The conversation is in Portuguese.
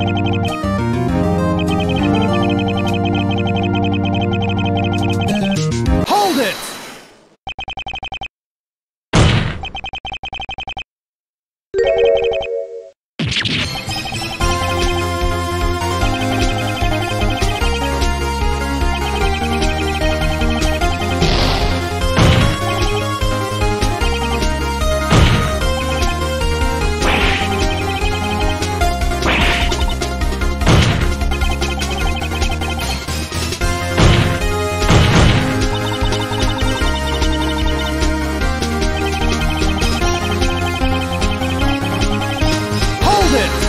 Música it.